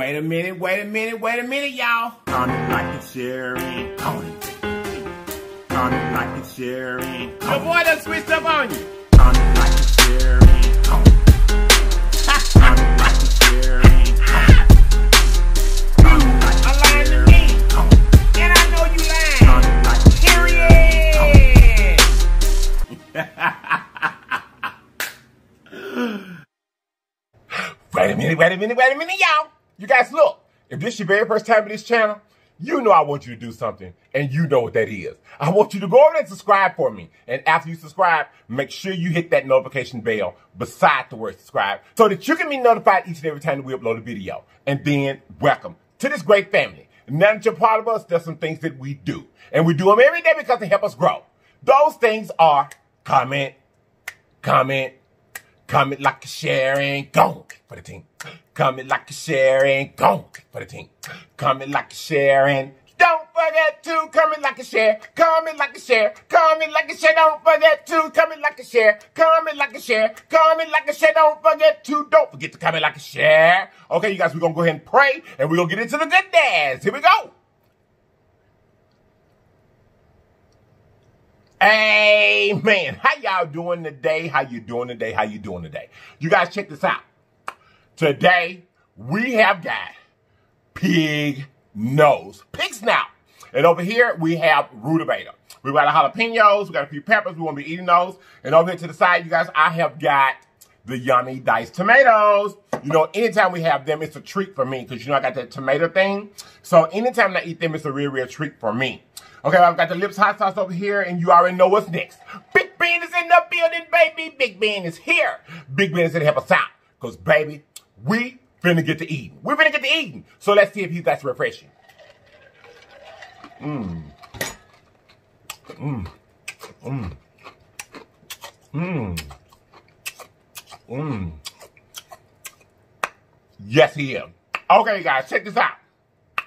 Wait a minute, wait a minute, wait a minute, y'all. Comment, like, and share, and comment. Comment, like, and share, and Your boy done switched up on you. Comment, like, and share, and comment. Comment, like, and share, and comment. Comment, like, I'm lying to me. and. And I know you lying. Comment, like, and share, Period. wait a minute, wait a minute, wait a minute, y'all. You guys look. If this is your very first time to this channel, you know I want you to do something, and you know what that is. I want you to go over and subscribe for me. And after you subscribe, make sure you hit that notification bell beside the word subscribe so that you can be notified each and every time that we upload a video. And then, welcome to this great family. Now that you're part of us, there's some things that we do. And we do them every day because they help us grow. Those things are comment, comment, comment, like, share, and go for the team. Comment, like, share, and go for the team. Comment, like, share, and don't forget to comment, like, a share. Comment, like, a share. Comment, like, a share. Don't forget to comment, like, a share. Comment, like, a share. Comment, like, a share. Don't forget to. Don't forget to comment, like, a share. Okay, you guys, we're gonna go ahead and pray, and we're gonna get into the good dads. Here we go. Amen. How y'all doing today? How you doing today? How you doing today? You guys check this out. Today we have got pig nose, pig snout. And over here we have rutabaga. We got jalapenos, we got a few peppers, we want to be eating those. And over here to the side, you guys, I have got the yummy diced tomatoes. You know, anytime we have them, it's a treat for me because you know I got that tomato thing. So anytime I eat them, it's a real, real treat for me. Okay, I've got the LLIPS hot sauce over here, and you already know what's next. Big Ben is in the building, baby. Big Ben is here. Big Ben is here to help us out. Because, baby, we finna get to eating. We're finna get to eating. So let's see if he's got some refreshing. Mmm. Mmm. Mmm. Mmm. Mmm. Yes, he is. Okay, guys, check this out.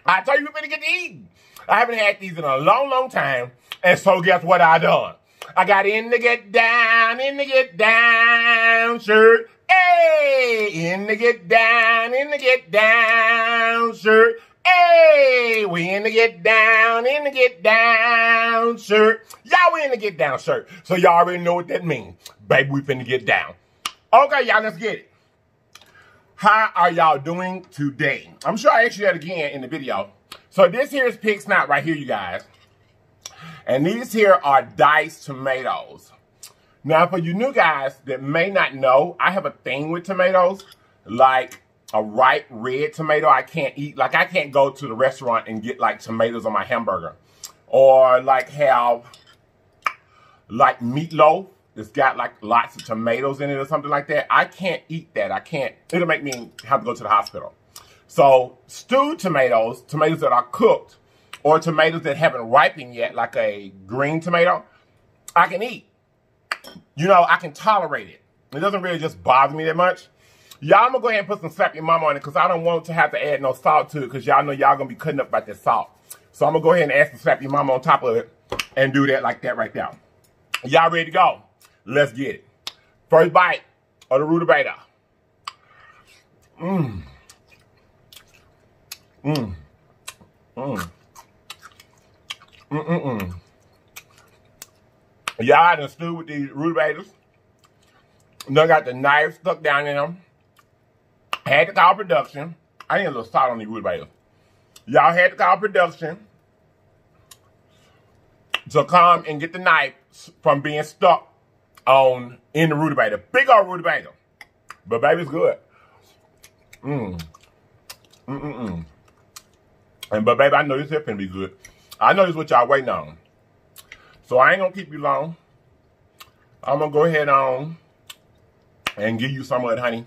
I told you we're finna get to eating. I haven't had these in a long, long time. And so guess what I done? I got in to get down, in to get down shirt. Hey, in to get down, in to get down shirt. Hey, we in to get down, in to get down shirt. Y'all we in to get down shirt. So y'all already know what that means. Baby, we finna get down. Okay, y'all, let's get it. How are y'all doing today? I'm sure I asked you that again in the video. So this here is pig snout right here, you guys. And these here are diced tomatoes. Now, for you new guys that may not know, I have a thing with tomatoes. Like a ripe red tomato, I can't eat. Like I can't go to the restaurant and get like tomatoes on my hamburger. Or like have like meatloaf that's got like lots of tomatoes in it or something like that. I can't eat that. I can't. It'll make me have to go to the hospital. So stewed tomatoes, tomatoes that are cooked, or tomatoes that haven't ripened yet, like a green tomato, I can eat. You know, I can tolerate it. It doesn't really just bother me that much. Y'all, I'm gonna go ahead and put some slap your mama on it because I don't want to have to add no salt to it because y'all know y'all gonna be cutting up about that salt. So I'm gonna go ahead and add some slap your mama on top of it and do that like that right now. Y'all ready to go? Let's get it. First bite of the rutabaga. Mmm. Mmm. Mmm. Mm-mm-mm. Y'all done stewed with these rutabagas. Done got the knife stuck down in them. Had to call production. I need a little salt on these rutabagas. Y'all had to call production to come and get the knife from being stuck on in the rutabaga. Big old rutabaga. But baby's good. Mmm. Mm-mm-mm. And but baby, I know this here finna be good. I know this is what y'all waiting on. So I ain't gonna keep you long. I'm gonna go ahead on and give you some of it, honey.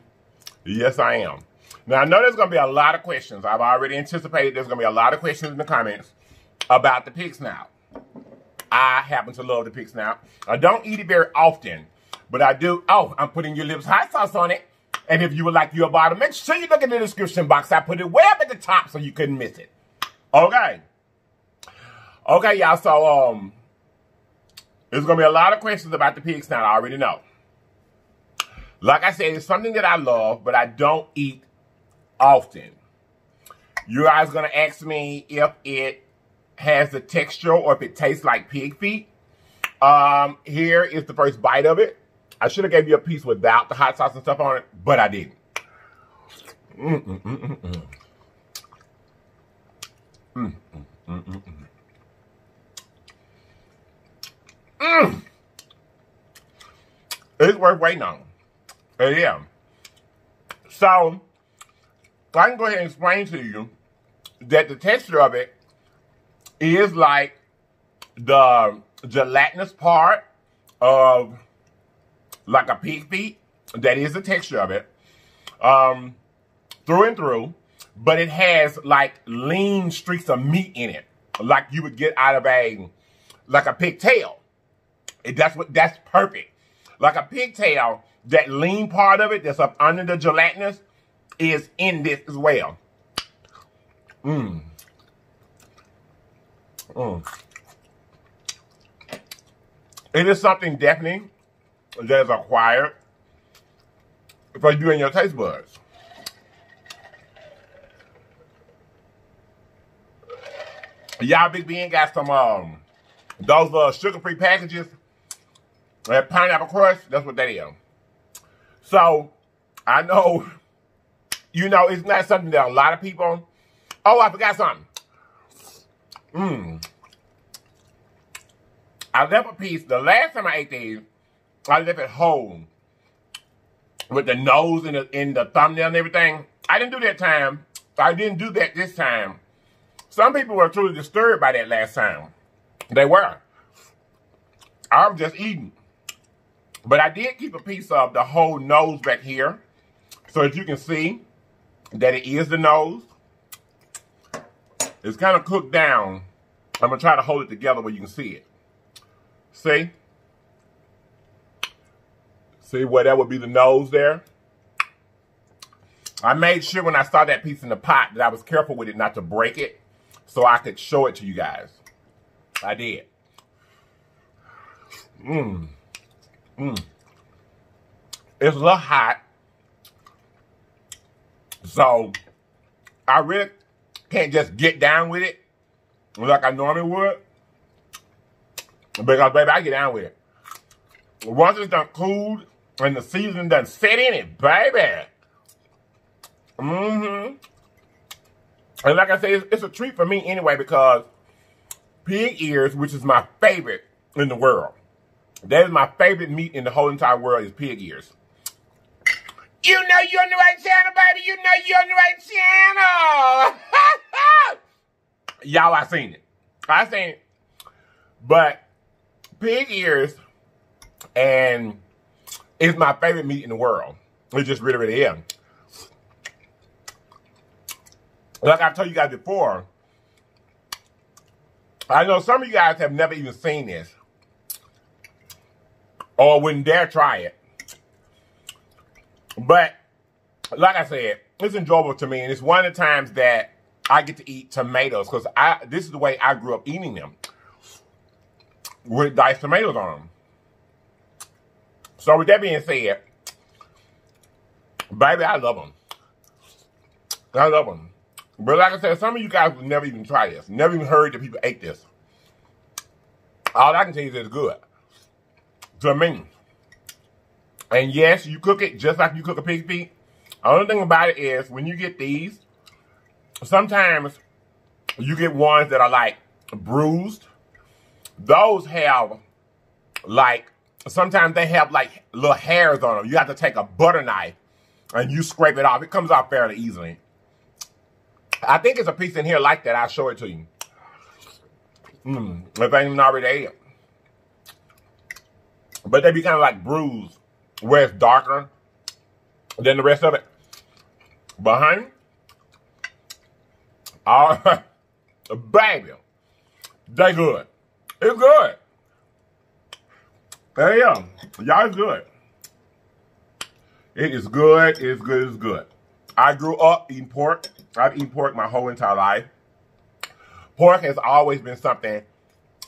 Yes, I am. Now I know there's gonna be a lot of questions. I've already anticipated there's gonna be a lot of questions in the comments about the pig snout. I happen to love the pig snout. I don't eat it very often, but I do. Oh, I'm putting your LLIPS hot sauce on it. And if you would like your bottle, make sure you look in the description box. I put it way up at the top so you couldn't miss it. Okay. Okay, y'all. So, um, there's going to be a lot of questions about the pig snout. I already know. Like I said, it's something that I love, but I don't eat often. You guys gonna ask me if it has the texture or if it tastes like pig feet. Um, here is the first bite of it. I should have gave you a piece without the hot sauce and stuff on it, but I didn't. Mm -mm -mm mm mm. Mm. It's worth waiting on. Uh, yeah. So, I can go ahead and explain to you that the texture of it is like the gelatinous part of like a pig feet. That is the texture of it. Um, through and through. But it has like lean streaks of meat in it. Like you would get out of a, like a pigtail. That's what, that's perfect. Like a pigtail, that lean part of it that's up under the gelatinous is in this as well. Mmm. Mm. It is something definitely that is acquired for and your taste buds. Y'all Big Ben got some um those uh, sugar-free packages. That pineapple crush, that's what that is. So, I know, you know, it's not something that a lot of people, oh, I forgot something. Mmm. I left a piece, the last time I ate these, I left it whole. With the nose in the, in the thumbnail and everything. I didn't do that time. I didn't do that this time. Some people were truly disturbed by that last time. They were. I'm just eating. But I did keep a piece of the whole nose back here. So that you can see that it is the nose. It's kind of cooked down. I'm going to try to hold it together where you can see it. See? See where that would be the nose there? I made sure when I saw that piece in the pot that I was careful with it not to break it so I could show it to you guys. I did. Mmm. Mmm. It's a little hot. So, I really can't just get down with it like I normally would. Because, baby, I get down with it. Once it's done cooled and the seasoning done set in it, baby. Mm-hmm. And like I say, it's, it's a treat for me anyway because pig ears, which is my favorite in the world. That is my favorite meat in the whole entire world is pig ears. You know you're on the right channel, baby. You know you're on the right channel. Y'all, I seen it. I seen it. But pig ears and it's my favorite meat in the world. It just really, really is. Like I told you guys before, I know some of you guys have never even seen this or wouldn't dare try it. But like I said, it's enjoyable to me, and it's one of the times that I get to eat tomatoes because I this is the way I grew up eating them with diced tomatoes on them. So with that being said, baby, I love them. I love them. But like I said, some of you guys would never even try this. Never even heard that people ate this. All I can tell you is it's good. To me. And yes, you cook it just like you cook a pig feet. Only thing about it is when you get these, sometimes you get ones that are like bruised. Those have like, sometimes they have like little hairs on them. You have to take a butter knife and you scrape it off. It comes off fairly easily. I think it's a piece in here like that. I'll show it to you. Mmm, if I ain't even already ate But they be kind of like bruised, where it's darker than the rest of it. Behind, all right, baby, they good. It's good. There you go. Y'all good. It is good, it's good, it's good. I grew up eating pork. I've eaten pork my whole entire life. Pork has always been something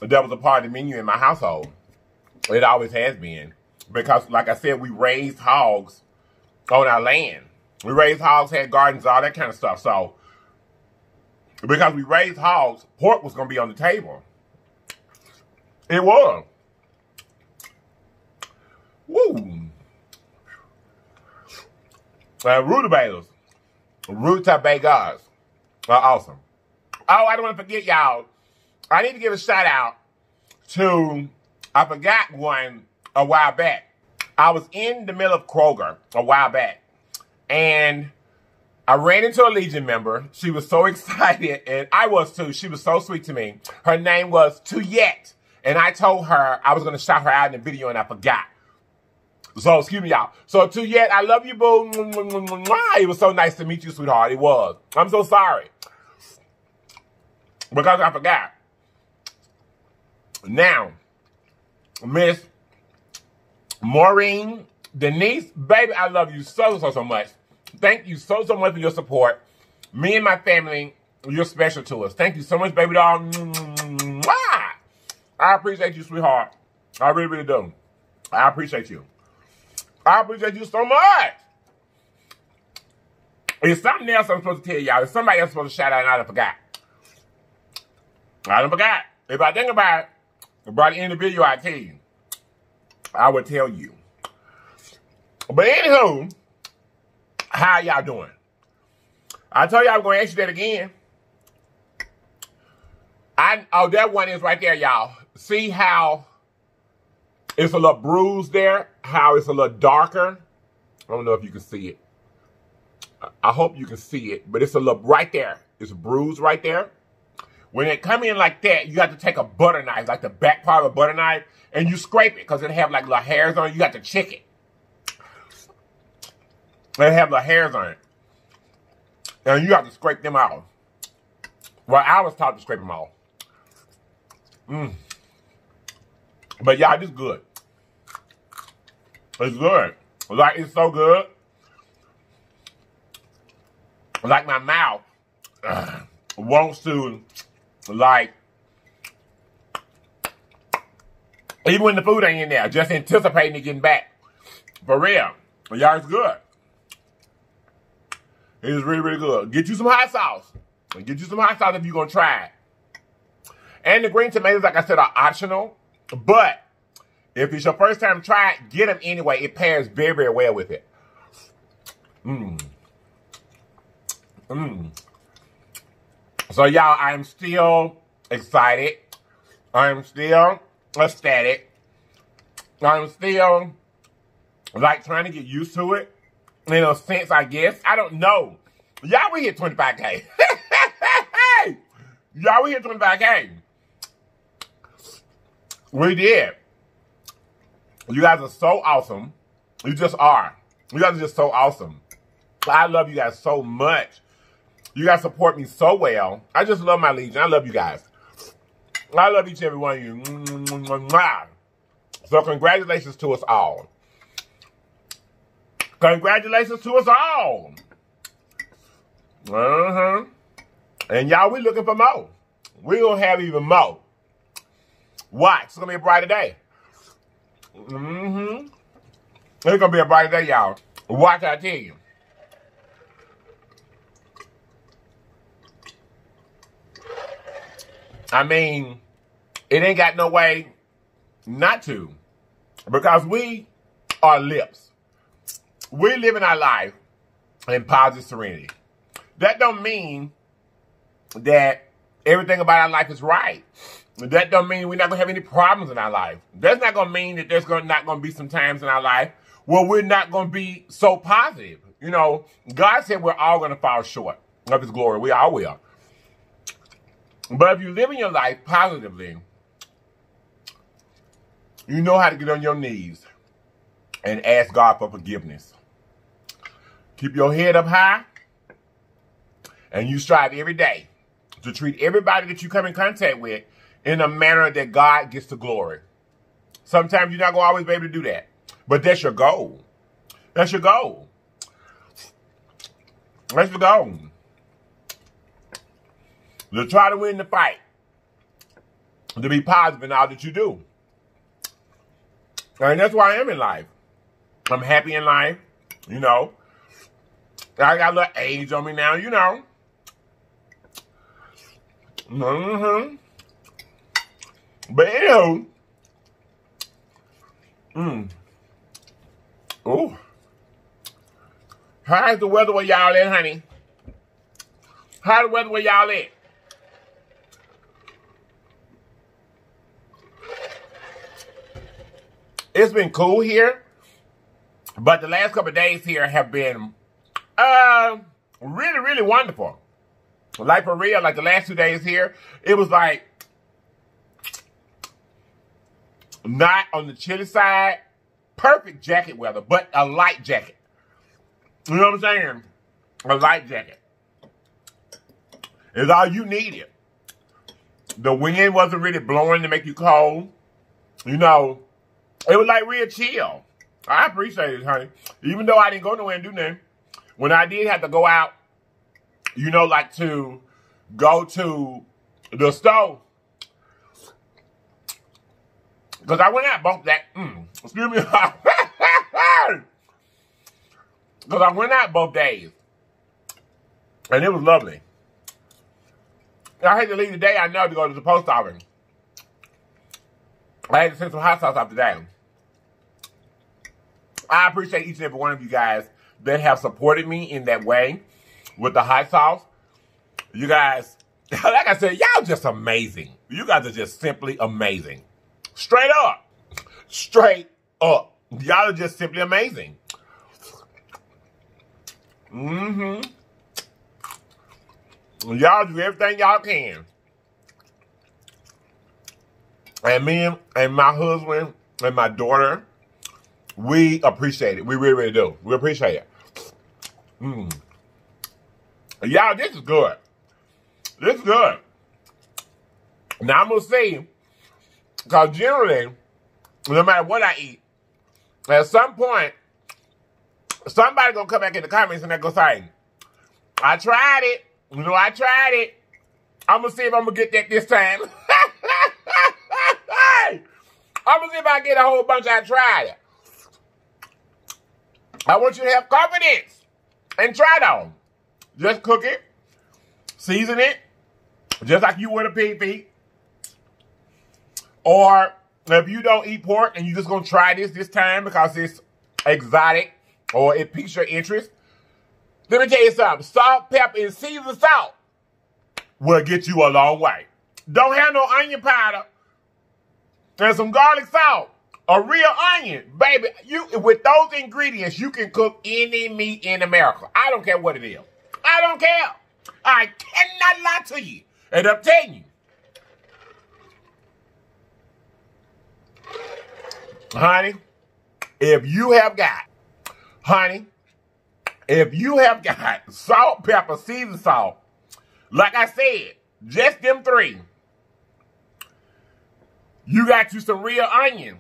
that was a part of the menu in my household. It always has been. Because, like I said, we raised hogs on our land. We raised hogs, had gardens, all that kind of stuff. So, because we raised hogs, pork was going to be on the table. It was. Woo. Uh, rutabagas, rutabagas are awesome. Oh, I don't want to forget y'all. I need to give a shout out to, I forgot one a while back. I was in the middle of Kroger a while back and I ran into a Legion member. She was so excited and I was too. She was so sweet to me. Her name was Tuyet. And I told her I was going to shout her out in the video and I forgot. So, excuse me, y'all. So, Tuyet, I love you, boo. It was so nice to meet you, sweetheart. It was. I'm so sorry. Because I forgot. Now, Miss Maureen Denise, baby, I love you so, so, so much. Thank you so, so much for your support. Me and my family, you're special to us. Thank you so much, baby doll. I appreciate you, sweetheart. I really, really do. I appreciate you. I appreciate you so much. It's something else I'm supposed to tell y'all. It's somebody else supposed to shout out and I done forgot. I done forgot. If I think about it, by the end of the video, I tell you. I would tell you. But anywho, how y'all doing? I told y'all I'm going to ask you that again. I oh that one is right there, y'all. See how it's a little bruised there? How it's a little darker? I don't know if you can see it. I hope you can see it, but it's a little right there. It's bruised right there. When it come in like that, you have to take a butter knife, like the back part of a butter knife, and you scrape it because it have like little hairs on it. You got to check it. They have the hairs on it. And you have to scrape them out. Well, I was taught to scrape them off. Mm. But y'all, this good. It's good. Like, it's so good. Like my mouth uh, wants to, like, even when the food ain't in there, just anticipating it getting back. For real. Y'all, it's good. It is really, really good. Get you some hot sauce. Get you some hot sauce if you're going to try it. And the green tomatoes, like I said, are optional. But if it's your first time try it, get them anyway. It pairs very, very well with it. Mmm. Mmm. So, y'all, I'm still excited. I'm still ecstatic. I'm still, like, trying to get used to it in a sense, I guess. I don't know. Y'all, we hit 25K. Y'all, we hit 25K. We did. You guys are so awesome. You just are. You guys are just so awesome. I love you guys so much. You guys support me so well. I just love my legion. I love you guys. I love each and every one of you. So congratulations to us all. Congratulations to us all. Uh-huh. And y'all, we're looking for more. we going to have even more. Watch. It's going to be a brighter day. Mm-hmm. It's to be a bright day, y'all. Watch, I tell you. I mean, it ain't got no way not to. Because we are LLIPS we're living our life in positive serenity. That don't mean that everything about our life is right. That don't mean we're not gonna have any problems in our life. That's not gonna mean that there's gonna, not gonna be some times in our life where we're not gonna be so positive. You know, God said we're all gonna fall short of His glory. We all will. But if you live in your life positively, you know how to get on your knees and ask God for forgiveness. Keep your head up high. And you strive every day to treat everybody that you come in contact with in a manner that God gets the glory. Sometimes you're not going to always be able to do that. But that's your goal. That's your goal. That's your goal. To try to win the fight. To be positive in all that you do. And that's why I am in life. I'm happy in life, you know. I got a little age on me now, you know. Mm-hmm. But anywho, mm. Oh. How's the weather where y'all at, honey? How's the weather where y'all at? It's been cool here, but the last couple days here have been uh really, really wonderful. Like for real, like the last two days here, it was like not on the chilly side, perfect jacket weather, but a light jacket. You know what I'm saying? A light jacket. Is all you needed. The wind wasn't really blowing to make you cold. You know, it was like real chill. I appreciate it, honey. Even though I didn't go nowhere and do nothing. When I did have to go out, you know, like to go to the store. Because I went out both that, mm, excuse me. Because I went out both days. And it was lovely. I had to leave today, I know, to go to the post office. I had to send some hot sauce out today. I appreciate each and every one of you guys that have supported me in that way with the hot sauce. You guys, like I said, y'all just amazing. You guys are just simply amazing. Straight up. Straight up. Y'all are just simply amazing. Mm-hmm. Y'all do everything y'all can. And me and my husband and my daughter, we appreciate it. We really, really do. We appreciate it. Mm. Y'all, this is good. This is good. Now I'm gonna say, because generally, no matter what I eat, at some point, somebody gonna come back in the comments and they go say, I tried it. You know, I tried it. I'm gonna see if I'm gonna get that this time. I'm gonna see if I get a whole bunch. I tried it. I want you to have confidence and try it on. Just cook it, season it, just like you would a pig. Or if you don't eat pork and you're just gonna try this this time because it's exotic or it piques your interest, let me tell you something. Salt, pepper, and seasoned salt will get you a long way. Don't have no onion powder and some garlic salt. A real onion, baby. You with those ingredients, you can cook any meat in America. I don't care what it is. I don't care. I cannot lie to you. And I'm telling you. Honey, if you have got, honey, if you have got salt, pepper, seasoned salt, like I said, just them three, you got you some real onion.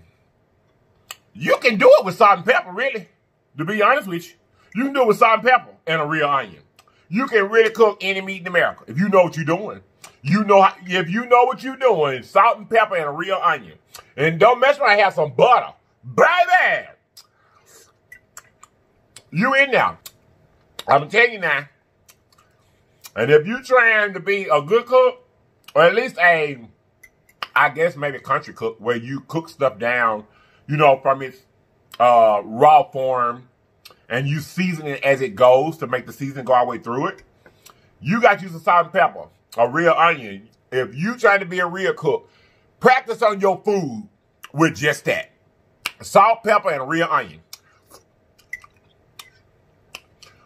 You can do it with salt and pepper, really. To be honest with you, you can do it with salt and pepper and a real onion. You can really cook any meat in America if you know what you're doing. You know if you know what you're doing, salt and pepper and a real onion. And don't mess around, have some butter. Baby! You in there. I'm telling you now. And if you're trying to be a good cook, or at least a, I guess maybe a country cook, where you cook stuff down, you know, from its uh, raw form, and you season it as it goes to make the season go all the way through it, you got to use some salt and pepper, a real onion. If you trying to be a real cook, practice on your food with just that. Salt, pepper, and real onion.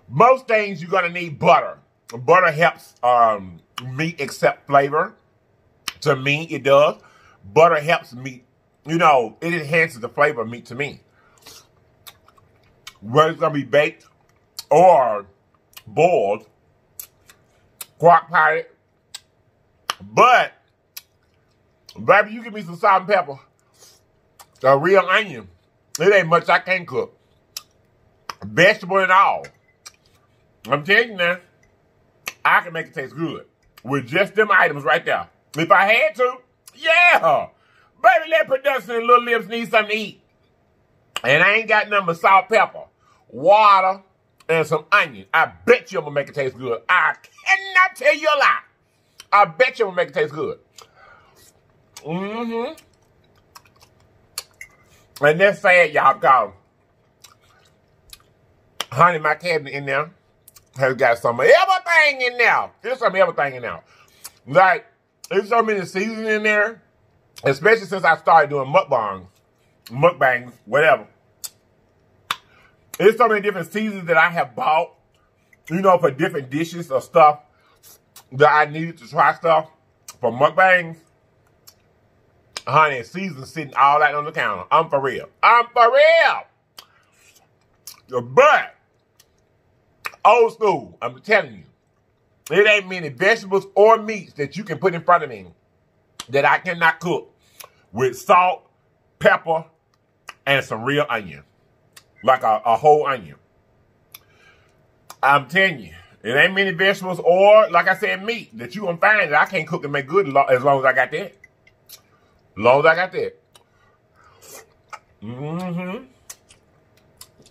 Most things you're going to need butter. Butter helps um, meat accept flavor. To me, it does. Butter helps meat, you know, it enhances the flavor of meat to me. Whether it's going to be baked or boiled, crock potted. But, baby, you give me some salt and pepper, a real onion. It ain't much I can't cook. Vegetable and all. I'm telling you now, I can make it taste good with just them items right there. If I had to, yeah. Baby, let production and Little Lips need something to eat. And I ain't got nothing but salt, pepper, water, and some onion. I bet you I'm gonna make it taste good. I cannot tell you a lie. I bet you will make it taste good. Mm-hmm. And that's sad, y'all, go. Honey, my cabinet in there has got some of everything in there. There's some everything in there. Like, there's so many seasons in there, especially since I started doing mukbangs, mukbangs, whatever. There's so many different seasons that I have bought, you know, for different dishes or stuff that I needed to try stuff for mukbangs. Honey, season sitting all that on the counter. I'm for real. I'm for real. But, old school, I'm telling you, it ain't many vegetables or meats that you can put in front of me that I cannot cook with salt, pepper, and some real onion. Like a, a whole onion. I'm telling you, it ain't many vegetables or, like I said, meat that you gonna find that I can't cook and make good as long as I got that. As long as I got that. Mm-hmm.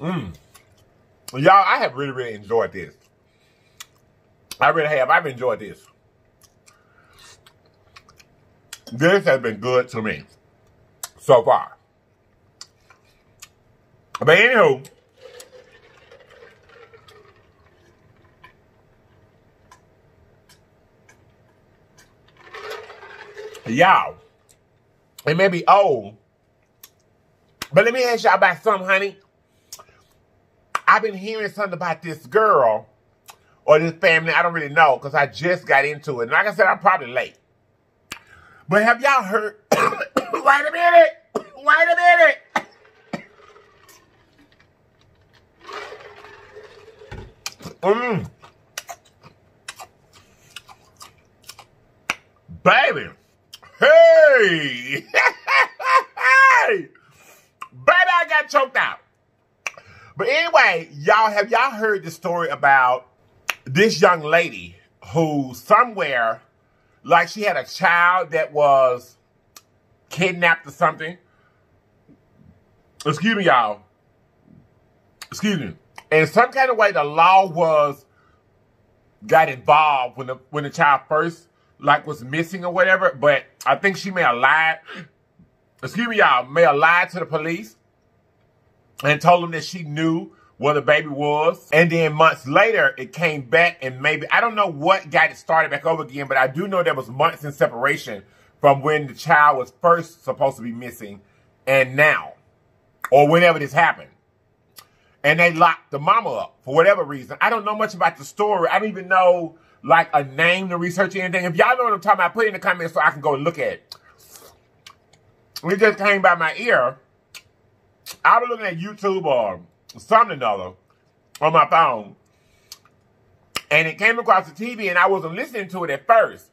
Mm. Y'all, I have really, really enjoyed this. I really have. I've enjoyed this. This has been good to me so far. But anywho, y'all, it may be old, but let me ask y'all about something, honey. I've been hearing something about this girl or this family. I don't really know because I just got into it. And like I said, I'm probably late. But have y'all heard? wait a minute. Wait a minute. Mmm. Baby. Hey. hey. Baby, I got choked out. But anyway, y'all, have y'all heard the story about this young lady who somewhere, like she had a child that was kidnapped or something? Excuse me, y'all. Excuse me. In some kind of way, the law was got involved when the when the child first like was missing or whatever. But I think she may have lied. Excuse me, y'all. May have lied to the police and told them that she knew where the baby was. And then months later, it came back and maybe, I don't know what got it started back over again, but I do know there was months in separation from when the child was first supposed to be missing and now, or whenever this happened. And they locked the mama up for whatever reason. I don't know much about the story. I don't even know like a name to research anything. If y'all know what I'm talking about, put in the comments so I can go look at it. It just came by my ear. I was looking at YouTube or something or another on my phone. And it came across the TV and I wasn't listening to it at first.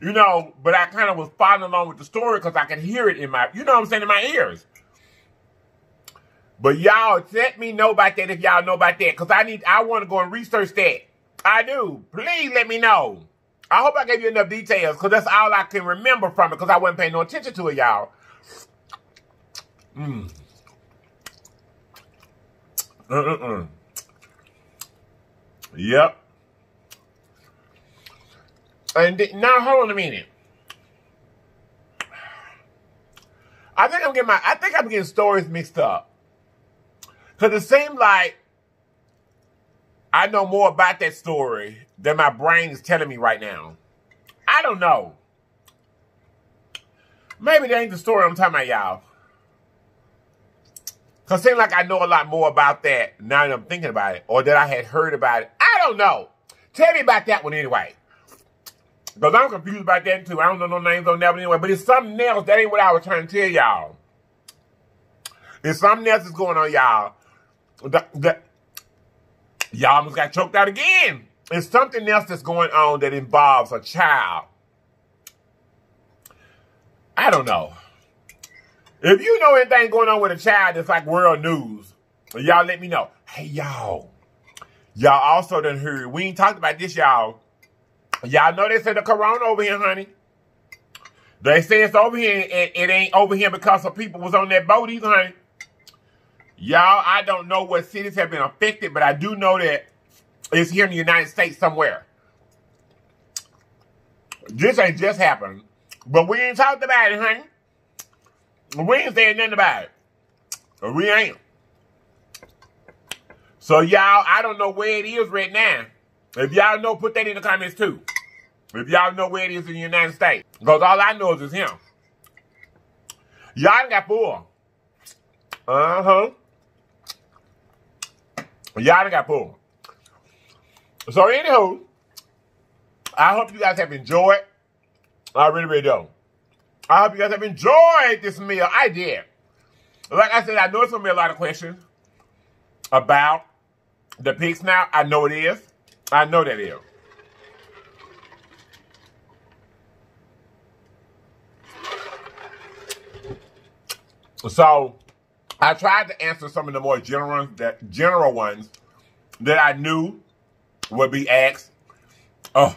You know, but I kind of was following along with the story because I could hear it in my, you know what I'm saying, in my ears. But y'all, let me know about that if y'all know about that. Because I need, I want to go and research that. I do. Please let me know. I hope I gave you enough details because that's all I can remember from it because I wasn't paying no attention to it, y'all. Mm. Mmm. Uh-uh-uh. Yep. And th- now, hold on a minute. I think I'm getting my, I think I'm getting stories mixed up. Cause it seemed like I know more about that story than my brain is telling me right now. I don't know. Maybe that ain't the story I'm talking about, y'all. Cause it seems like I know a lot more about that now that I'm thinking about it, or that I had heard about it. I don't know. Tell me about that one anyway. Because I'm confused about that too. I don't know no names on that one anyway. But it's something else. That ain't what I was trying to tell y'all. It's something else that's going on, y'all. The, y'all almost got choked out again. It's something else that's going on that involves a child. I don't know. If you know anything going on with a child that's like world news, y'all let me know. Hey, y'all. Y'all also done heard. We ain't talked about this, y'all. Y'all know they said the corona over here, honey. They say it's over here and it ain't over here because some people was on that boat either, honey. Y'all, I don't know what cities have been affected, but I do know that it's here in the United States somewhere. This ain't just happened. But we ain't talked about it, honey. We ain't saying nothing about it. We ain't. So y'all, I don't know where it is right now. If y'all know, put that in the comments too. If y'all know where it is in the United States. Because all I know is it's him. Y'all got four. Uh-huh. Y'all got pulled. So anywho, I hope you guys have enjoyed. I really, really do. I hope you guys have enjoyed this meal. I did. Like I said, I know it's going to be a lot of questions about the pig snout. I know it is. I know that is. So, I tried to answer some of the more general that general ones that I knew would be asked. Oh,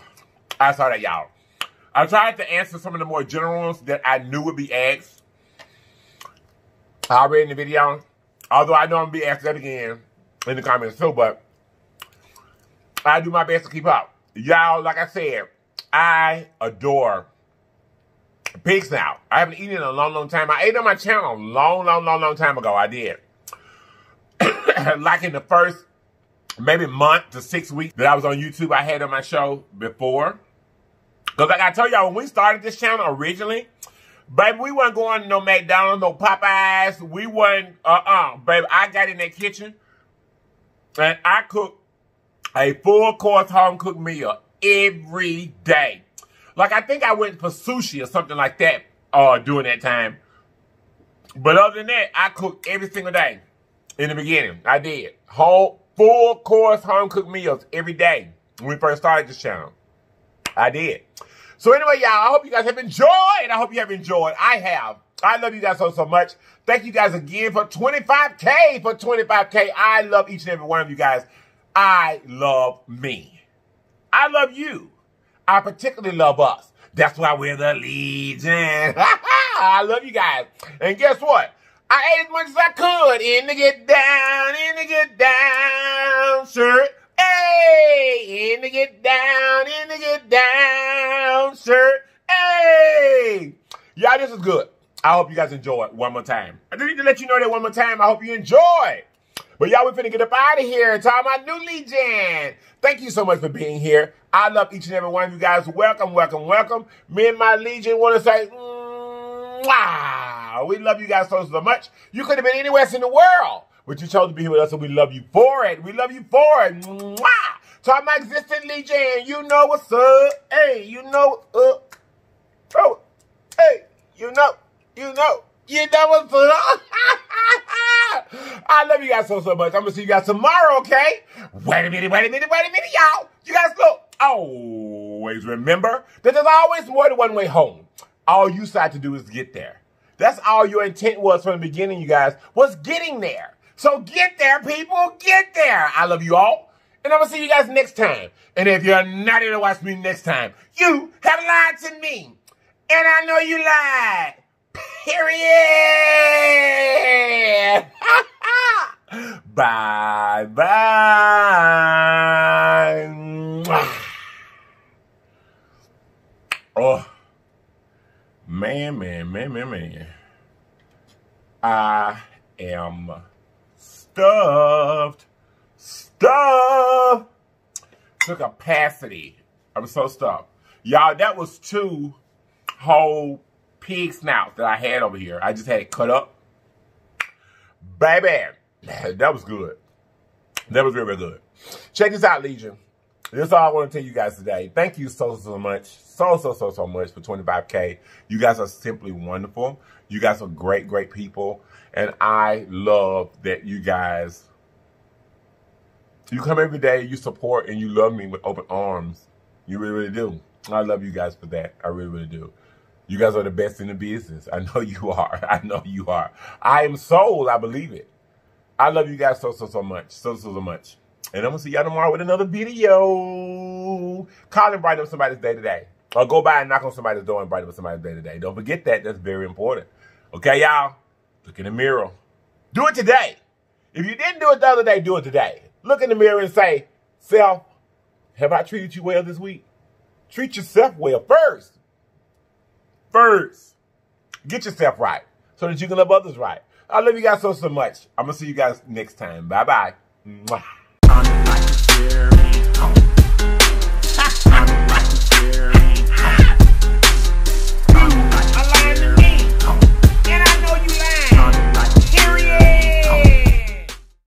I saw that, y'all. I tried to answer some of the more general ones that I knew would be asked. I read in the video. Although I know I'm going to be asked that again in the comments too, but I do my best to keep up. Y'all, like I said, I adore pigs now. I haven't eaten in a long, long time. I ate on my channel a long, long, long, long time ago. I did. like in the first maybe month to six weeks that I was on YouTube, I had on my show before. Because like I told y'all, when we started this channel originally, baby, we weren't going to no McDonald's, no Popeyes. We weren't, uh-uh. Baby, I got in that kitchen and I cooked a full course home cooked meal every day. Like I think I went for sushi or something like that uh, during that time. But other than that, I cooked every single day in the beginning. I did. Whole, full course home cooked meals every day when we first started this channel. I did. So anyway, y'all, I hope you guys have enjoyed. I hope you have enjoyed. I have. I love you guys so, so much. Thank you guys again for 25K, for 25K. I love each and every one of you guys. I love me. I love you. I particularly love us. That's why we're the Legion. I love you guys. And guess what? I ate as much as I could in to get down, in to get down, shirt. Hey, in to get down, in to get down, shirt. Hey, y'all, this is good. I hope you guys enjoy it one more time. I just need to let you know that one more time. I hope you enjoy. But y'all, we finna get up out of here and talk about New Legion. Thank you so much for being here. I love each and every one of you guys. Welcome, welcome, welcome. Me and my Legion want to say, wow, we love you guys so, so much. You could have been anywhere else in the world, but you chose to be here with us, and we love you for it. We love you for it. Mwah! Talk my existing Legion. You know what's up. Hey, you know up. Oh, hey, you know, you know, you know what's up. I love you guys so, so much. I'm going to see you guys tomorrow, okay? Wait a minute, wait a minute, wait a minute, y'all. You guys look. Always remember that there's always more than one way home. All you decide to do is get there. That's all your intent was from the beginning, you guys, was getting there. So get there, people. Get there. I love you all. And I'm going to see you guys next time. And if you're not here to watch me next time, you have lied to me. And I know you lied. Period. bye bye. Oh, man, man, man, man, man. I am stuffed. Stuffed capacity. I'm so stuffed. Y'all, that was two whole pig snouts that I had over here. I just had it cut up. Baby, that was good. That was really, really good. Check this out, Legion. This is all I want to tell you guys today. Thank you so, so much. So, so, so, so much for 25K. You guys are simply wonderful. You guys are great, great people. And I love that you guys, you come every day, you support, and you love me with open arms. You really, really do. I love you guys for that. I really, really do. You guys are the best in the business. I know you are. I know you are. I am sold. I believe it. I love you guys so, so, so much. So, so, so much. And I'm going to see y'all tomorrow with another video. Call and brighten up somebody's day today. Or go by and knock on somebody's door and brighten up somebody's day today. Don't forget that. That's very important. Okay, y'all? Look in the mirror. Do it today. If you didn't do it the other day, do it today. Look in the mirror and say, self, have I treated you well this week? treat yourself well first. First, get yourself right so that you can love others right. I love you guys so, so much. I'm going to see you guys next time. Bye-bye.